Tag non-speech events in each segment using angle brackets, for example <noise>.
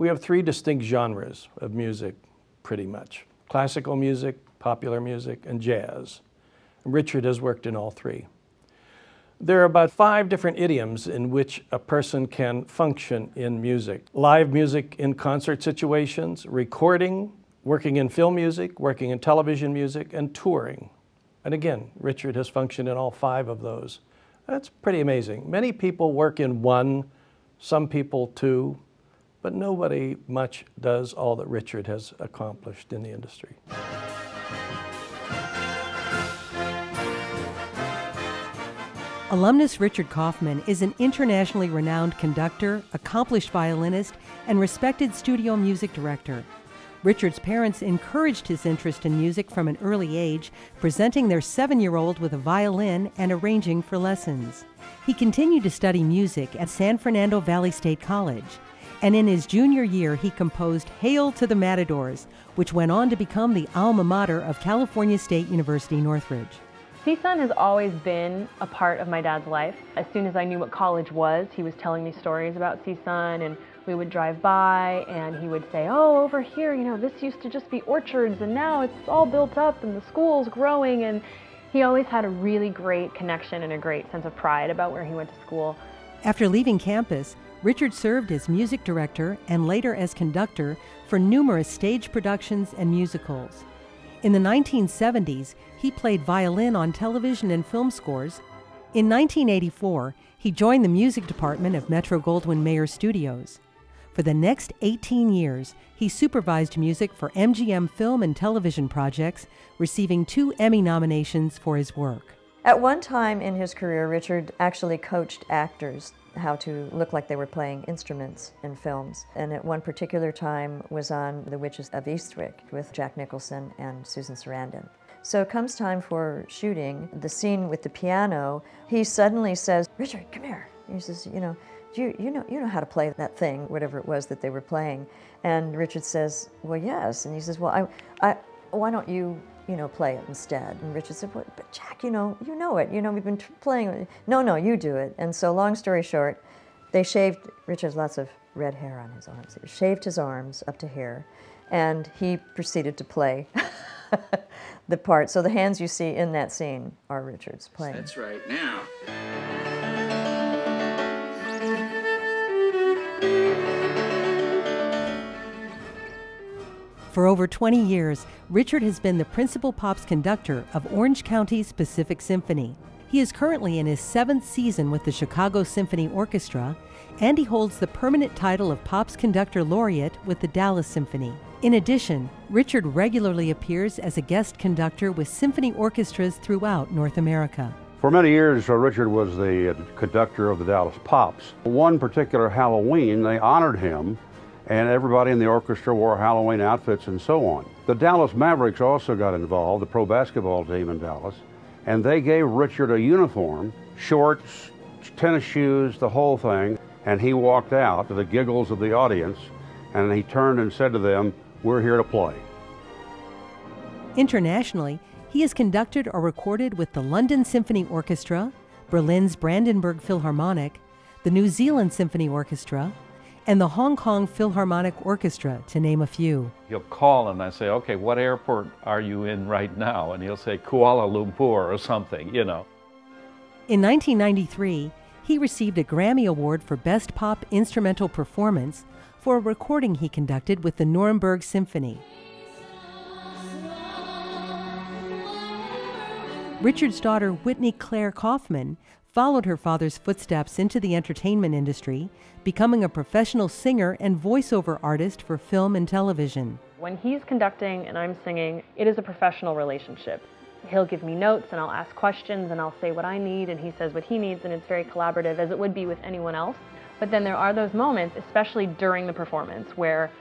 We have three distinct genres of music, pretty much classical music, popular music, and jazz. Richard has worked in all three. There are about five different idioms in which a person can function in music. Live music in concert situations, recording, working in film music, working in television music, and touring. And again, Richard has functioned in all five of those. That's pretty amazing. Many people work in one, some people two, but nobody much does all that Richard has accomplished in the industry. Alumnus Richard Kaufman is an internationally renowned conductor, accomplished violinist, and respected studio music director. Richard's parents encouraged his interest in music from an early age, presenting their seven year old with a violin and arranging for lessons. He continued to study music at San Fernando Valley State College, and in his junior year, he composed Hail to the Matadors, which went on to become the alma mater of California State University Northridge. CSUN has always been a part of my dad's life. As soon as I knew what college was, he was telling me stories about CSUN and we would drive by and he would say, oh, over here, you know, this used to just be orchards and now it's all built up and the school's growing and he always had a really great connection and a great sense of pride about where he went to school. After leaving campus, Richard served as music director and later as conductor for numerous stage productions and musicals. In the 1970s, he played violin on television and film scores. In 1984, he joined the music department of Metro Goldwyn Mayer Studios. For the next 18 years, he supervised music for MGM film and television projects, receiving two Emmy nominations for his work. At one time in his career, Richard actually coached actors how to look like they were playing instruments in films. And at one particular time was on The Witches of Eastwick with Jack Nicholson and Susan Sarandon. So comes time for shooting the scene with the piano. He suddenly says, Richard, come here. He says, you know, you, you, know, you know how to play that thing, whatever it was that they were playing. And Richard says, well, yes. And he says, well, I, I, why don't you you know, play it instead. And Richard said, but, but Jack, you know, you know it. You know, we've been playing. No, no, you do it. And so, long story short, they shaved, Richard has lots of red hair on his arms. They shaved his arms up to here, and he proceeded to play <laughs> the part. So the hands you see in that scene are Richard's playing. That's right. Now. For over 20 years, Richard has been the principal pops conductor of Orange County's Pacific Symphony. He is currently in his seventh season with the Chicago Symphony Orchestra, and he holds the permanent title of Pops Conductor Laureate with the Dallas Symphony. In addition, Richard regularly appears as a guest conductor with symphony orchestras throughout North America. For many years, uh, Richard was the uh, conductor of the Dallas Pops. One particular Halloween, they honored him and everybody in the orchestra wore Halloween outfits and so on. The Dallas Mavericks also got involved, the pro basketball team in Dallas, and they gave Richard a uniform, shorts, tennis shoes, the whole thing, and he walked out to the giggles of the audience, and he turned and said to them, We're here to play. Internationally, he has conducted or recorded with the London Symphony Orchestra, Berlin's Brandenburg Philharmonic, the New Zealand Symphony Orchestra, and the Hong Kong Philharmonic Orchestra, to name a few. He'll call and I say, okay, what airport are you in right now? And he'll say Kuala Lumpur or something, you know. In 1993, he received a Grammy Award for Best Pop Instrumental Performance for a recording he conducted with the Nuremberg Symphony. Richard's daughter, Whitney Claire Kaufman, followed her father's footsteps into the entertainment industry, becoming a professional singer and voiceover artist for film and television. When he's conducting and I'm singing, it is a professional relationship. He'll give me notes and I'll ask questions and I'll say what I need and he says what he needs and it's very collaborative as it would be with anyone else. But then there are those moments, especially during the performance, where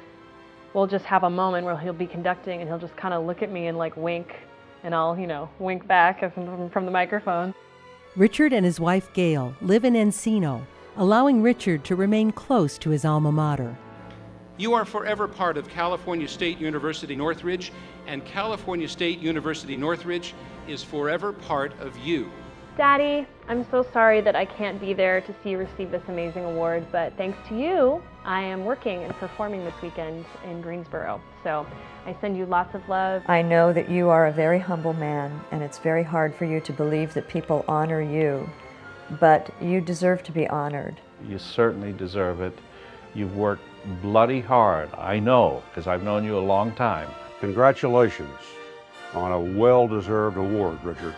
we'll just have a moment where he'll be conducting and he'll just kind of look at me and like wink and I'll, you know, wink back <laughs> from the microphone. Richard and his wife Gayle live in Encino, allowing Richard to remain close to his alma mater. You are forever part of California State University Northridge, and California State University Northridge is forever part of you. Daddy, I'm so sorry that I can't be there to see you receive this amazing award, but thanks to you, I am working and performing this weekend in Greensboro. So I send you lots of love. I know that you are a very humble man, and it's very hard for you to believe that people honor you, but you deserve to be honored. You certainly deserve it. You've worked bloody hard, I know, because I've known you a long time. Congratulations on a well deserved award, Richard.